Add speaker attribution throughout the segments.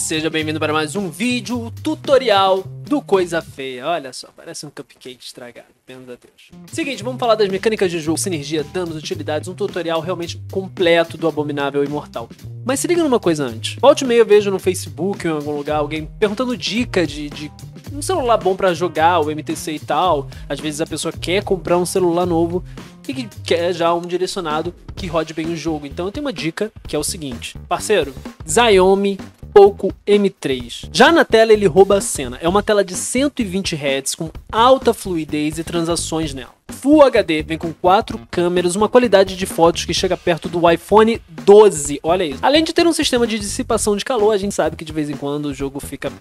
Speaker 1: Seja bem-vindo para mais um vídeo tutorial do Coisa Feia. Olha só, parece um cupcake estragado, menos a Deus. Seguinte, vamos falar das mecânicas de jogo, sinergia, danos, utilidades, um tutorial realmente completo do Abominável Imortal. Mas se liga numa coisa antes. Volte e meia eu vejo no Facebook ou em algum lugar alguém perguntando dica de, de um celular bom para jogar, o MTC e tal. Às vezes a pessoa quer comprar um celular novo e que quer já um direcionado que rode bem o jogo. Então eu tenho uma dica que é o seguinte, parceiro, Xiaomi Poco M3. Já na tela ele rouba a cena. É uma tela de 120 Hz com alta fluidez e transações nela. Full HD, vem com quatro câmeras, uma qualidade de fotos que chega perto do iPhone 12, olha isso. Além de ter um sistema de dissipação de calor, a gente sabe que de vez em quando o jogo fica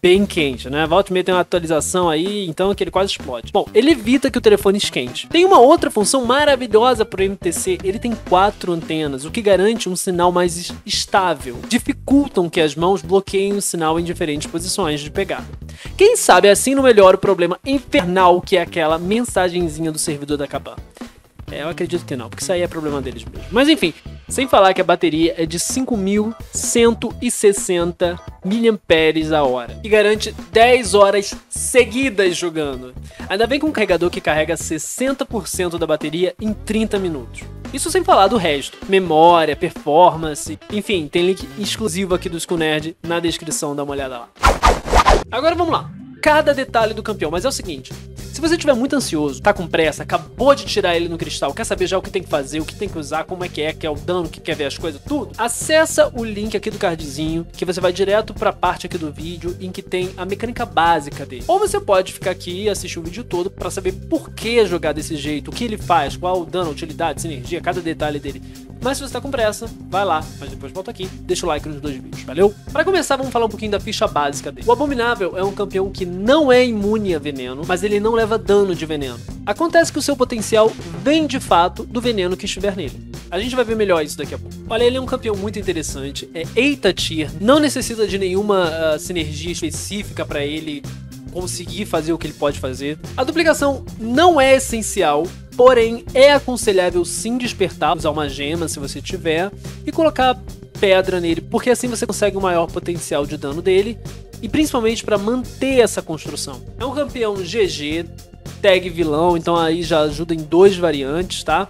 Speaker 1: bem quente, né? Volta e meia tem uma atualização aí, então que ele quase explode. Bom, ele evita que o telefone esquente. Tem uma outra função maravilhosa para o MTC, ele tem quatro antenas, o que garante um sinal mais estável. Dificultam que as mãos bloqueiem o sinal em diferentes posições de pegada. Quem sabe assim não melhora o problema infernal que é aquela mensagenzinha do servidor da cabana. É, eu acredito que não, porque isso aí é problema deles mesmo. Mas enfim, sem falar que a bateria é de 5.160 mAh e garante 10 horas seguidas jogando. Ainda vem com um carregador que carrega 60% da bateria em 30 minutos. Isso sem falar do resto, memória, performance, enfim, tem link exclusivo aqui do Nerd na descrição, dá uma olhada lá. Agora vamos lá. Cada detalhe do campeão, mas é o seguinte: se você estiver muito ansioso, tá com pressa, acabou de tirar ele no cristal, quer saber já o que tem que fazer, o que tem que usar, como é que é, que é o dano, que quer ver as coisas, tudo, acessa o link aqui do cardzinho, que você vai direto pra parte aqui do vídeo em que tem a mecânica básica dele. Ou você pode ficar aqui e assistir o vídeo todo para saber por que jogar desse jeito, o que ele faz, qual o dano, utilidade, sinergia, cada detalhe dele. Mas se você tá com pressa, vai lá, mas depois volta aqui, deixa o like nos dois vídeos, valeu? Para começar, vamos falar um pouquinho da ficha básica dele. O Abominável é um campeão que não é imune a veneno, mas ele não leva dano de veneno. Acontece que o seu potencial vem de fato do veneno que estiver nele. A gente vai ver melhor isso daqui a pouco. Olha, ele é um campeão muito interessante, é Eita Tier, não necessita de nenhuma uh, sinergia específica para ele conseguir fazer o que ele pode fazer. A duplicação não é essencial, porém é aconselhável sim despertar, usar uma gema se você tiver e colocar pedra nele, porque assim você consegue o um maior potencial de dano dele e principalmente para manter essa construção. É um campeão GG, tag vilão, então aí já ajuda em dois variantes, tá?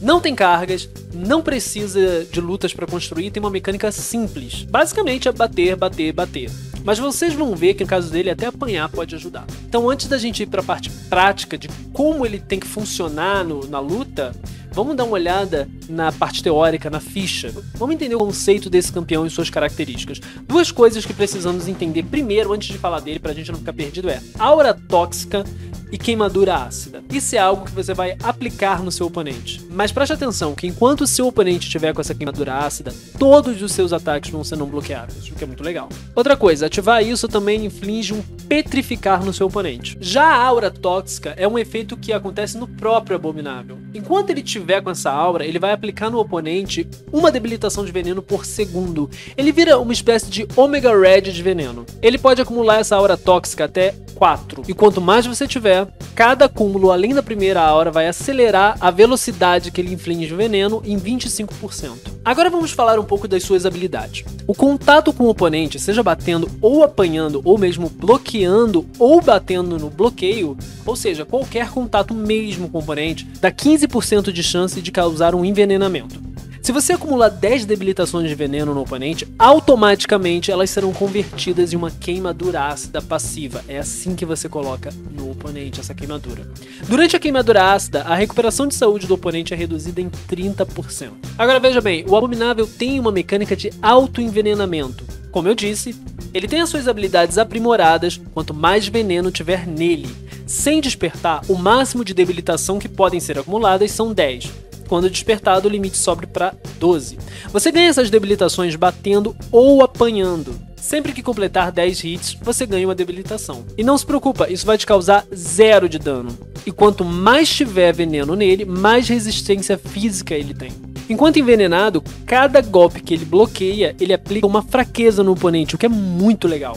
Speaker 1: Não tem cargas, não precisa de lutas para construir, tem uma mecânica simples. Basicamente é bater, bater, bater. Mas vocês vão ver que no caso dele até apanhar pode ajudar. Então antes da gente ir para a parte prática de como ele tem que funcionar no, na luta, vamos dar uma olhada na parte teórica, na ficha. Vamos entender o conceito desse campeão e suas características. Duas coisas que precisamos entender primeiro antes de falar dele para a gente não ficar perdido é aura tóxica e queimadura ácida. Isso é algo que você vai aplicar no seu oponente. Mas preste atenção que enquanto o seu oponente estiver com essa queimadura ácida, todos os seus ataques vão ser não bloqueáveis, o que é muito legal. Outra coisa, ativar isso também inflige um petrificar no seu oponente. Já a aura tóxica é um efeito que acontece no próprio abominável. Enquanto ele tiver com essa aura, ele vai aplicar no oponente uma debilitação de veneno por segundo. Ele vira uma espécie de Omega Red de veneno. Ele pode acumular essa aura tóxica até 4. E quanto mais você tiver, cada acúmulo além da primeira aura vai acelerar a velocidade que ele inflige o veneno em 25%. Agora vamos falar um pouco das suas habilidades. O contato com o oponente, seja batendo ou apanhando, ou mesmo bloqueando ou batendo no bloqueio, ou seja, qualquer contato mesmo com o oponente, dá 15% de chance de causar um envenenamento. Se você acumular 10 debilitações de veneno no oponente, automaticamente elas serão convertidas em uma queimadura ácida passiva. É assim que você coloca no oponente essa queimadura. Durante a queimadura ácida, a recuperação de saúde do oponente é reduzida em 30%. Agora veja bem, o Abominável tem uma mecânica de autoenvenenamento. Como eu disse, ele tem as suas habilidades aprimoradas quanto mais veneno tiver nele. Sem despertar, o máximo de debilitação que podem ser acumuladas são 10 quando despertado, o limite sobe para 12. Você ganha essas debilitações batendo ou apanhando. Sempre que completar 10 hits, você ganha uma debilitação. E não se preocupa, isso vai te causar zero de dano. E quanto mais tiver veneno nele, mais resistência física ele tem. Enquanto envenenado, cada golpe que ele bloqueia, ele aplica uma fraqueza no oponente, o que é muito legal.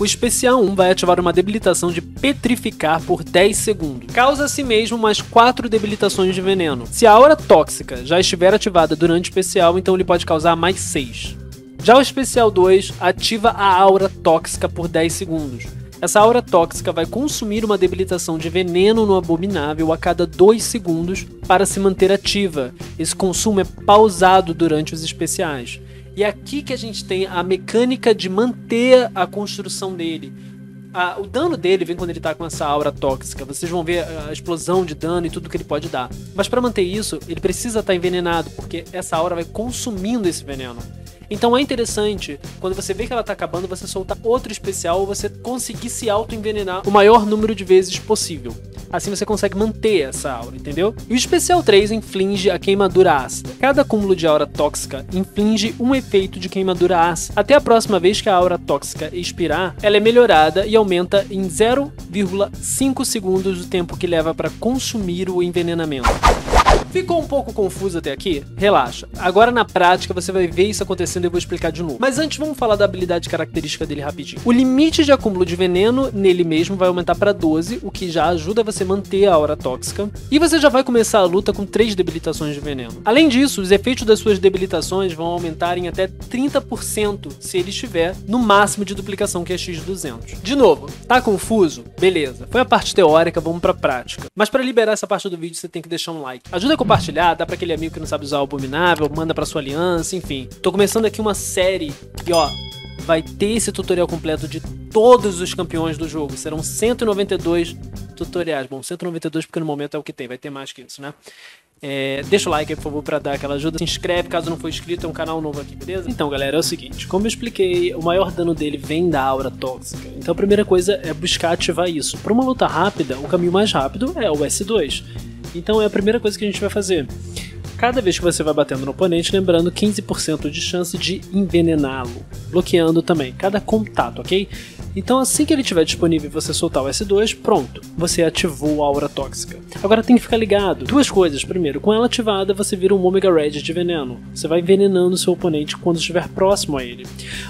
Speaker 1: O especial 1 vai ativar uma debilitação de petrificar por 10 segundos. Causa a si mesmo mais 4 debilitações de veneno. Se a aura tóxica já estiver ativada durante o especial, então ele pode causar mais 6. Já o especial 2 ativa a aura tóxica por 10 segundos. Essa aura tóxica vai consumir uma debilitação de veneno no abominável a cada 2 segundos para se manter ativa. Esse consumo é pausado durante os especiais. E é aqui que a gente tem a mecânica de manter a construção dele. o dano dele vem quando ele tá com essa aura tóxica. Vocês vão ver a explosão de dano e tudo que ele pode dar. Mas para manter isso, ele precisa estar tá envenenado, porque essa aura vai consumindo esse veneno. Então é interessante, quando você vê que ela tá acabando, você soltar outro especial ou você conseguir se auto-envenenar o maior número de vezes possível. Assim você consegue manter essa aura, entendeu? E o especial 3 inflige a queimadura ácida. Cada acúmulo de aura tóxica inflige um efeito de queimadura ácida. Até a próxima vez que a aura tóxica expirar, ela é melhorada e aumenta em 0,5 segundos o tempo que leva para consumir o envenenamento. Ficou um pouco confuso até aqui? Relaxa. Agora na prática você vai ver isso acontecendo e eu vou explicar de novo. Mas antes vamos falar da habilidade característica dele rapidinho. O limite de acúmulo de veneno nele mesmo vai aumentar para 12, o que já ajuda você a manter a aura tóxica. E você já vai começar a luta com 3 debilitações de veneno. Além disso, os efeitos das suas debilitações vão aumentar em até 30% se ele estiver no máximo de duplicação que é x200. De novo, tá confuso? Beleza. Foi a parte teórica, vamos pra prática. Mas para liberar essa parte do vídeo você tem que deixar um like. Ajuda a compartilhar, dá para aquele amigo que não sabe usar o Abominável, manda para sua aliança, enfim. Tô começando aqui uma série e ó, vai ter esse tutorial completo de todos os campeões do jogo. Serão 192 tutoriais. Bom, 192 porque no momento é o que tem, vai ter mais que isso, né? É, deixa o like aí, por favor, para dar aquela ajuda. Se inscreve caso não for inscrito, é um canal novo aqui, beleza? Então, galera, é o seguinte: como eu expliquei, o maior dano dele vem da aura tóxica. Então, a primeira coisa é buscar ativar isso. Para uma luta rápida, o caminho mais rápido é o S2. Então é a primeira coisa que a gente vai fazer. Cada vez que você vai batendo no oponente, lembrando 15% de chance de envenená-lo, bloqueando também cada contato, ok? Então assim que ele estiver disponível e você soltar o S2, pronto, você ativou a aura tóxica. Agora tem que ficar ligado. Duas coisas. Primeiro, com ela ativada, você vira um Omega Red de veneno. Você vai envenenando seu oponente quando estiver próximo a ele.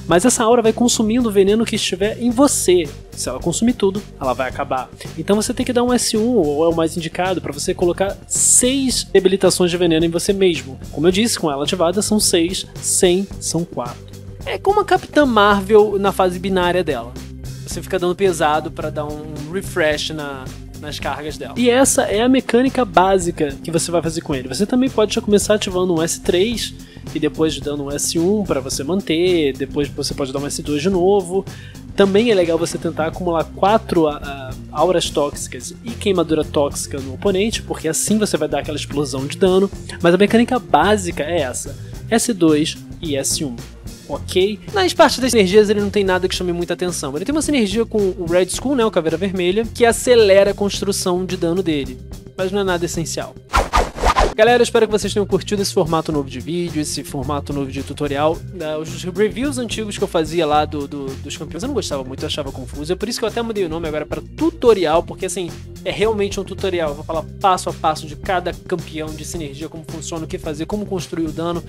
Speaker 1: Mas essa aura vai consumindo o veneno que estiver em você. Se ela consumir tudo, ela vai acabar. Então você tem que dar um S1, ou é o mais indicado, para você colocar 6 debilitações de veneno em você mesmo. Como eu disse, com ela ativada são 6, 100 são 4. É como a Capitã Marvel na fase binária dela você fica dando pesado para dar um refresh na, nas cargas dela. E essa é a mecânica básica que você vai fazer com ele. Você também pode já começar ativando um S3 e depois dando um S1 para você manter, depois você pode dar um S2 de novo. Também é legal você tentar acumular quatro uh, auras tóxicas e queimadura tóxica no oponente, porque assim você vai dar aquela explosão de dano. Mas a mecânica básica é essa: S2 e S1 ok. Nas partes das sinergias ele não tem nada que chame muita atenção. Ele tem uma sinergia com o Red Skull, né, o Caveira Vermelha, que acelera a construção de dano dele. Mas não é nada essencial. Galera, espero que vocês tenham curtido esse formato novo de vídeo, esse formato novo de tutorial. Os reviews antigos que eu fazia lá do, do, dos campeões eu não gostava muito, eu achava confuso. É por isso que eu até mudei o nome agora para tutorial, porque assim, é realmente um tutorial. Eu vou falar passo a passo de cada campeão de sinergia, como funciona, o que fazer, como construir o dano,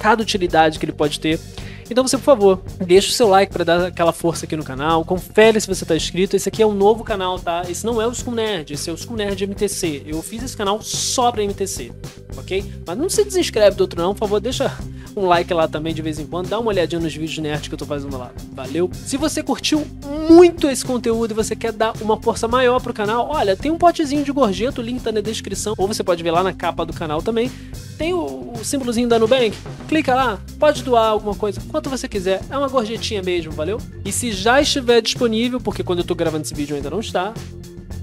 Speaker 1: cada utilidade que ele pode ter. Então você, por favor, deixa o seu like para dar aquela força aqui no canal, confere se você está inscrito. Esse aqui é um novo canal, tá? Esse não é o School Nerd, esse é o School Nerd MTC. Eu fiz esse canal só para MTC, ok? Mas não se desinscreve do outro não, por favor, deixa um like lá também de vez em quando, dá uma olhadinha nos vídeos nerd que eu tô fazendo lá. Valeu? Se você curtiu muito esse conteúdo e você quer dar uma força maior pro canal, olha, tem um potezinho de gorjeta, o link tá na descrição, ou você pode ver lá na capa do canal também. Tem o, o símbolozinho da Nubank, clica lá, pode doar alguma coisa, quanto você quiser, é uma gorjetinha mesmo, valeu? E se já estiver disponível, porque quando eu tô gravando esse vídeo ainda não está,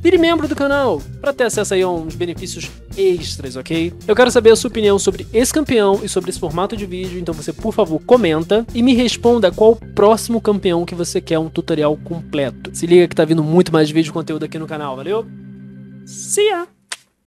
Speaker 1: Vire membro do canal para ter acesso aí a uns benefícios extras, ok? Eu quero saber a sua opinião sobre esse campeão e sobre esse formato de vídeo, então você, por favor, comenta e me responda qual próximo campeão que você quer um tutorial completo. Se liga que tá vindo muito mais vídeo conteúdo aqui no canal, valeu? See ya!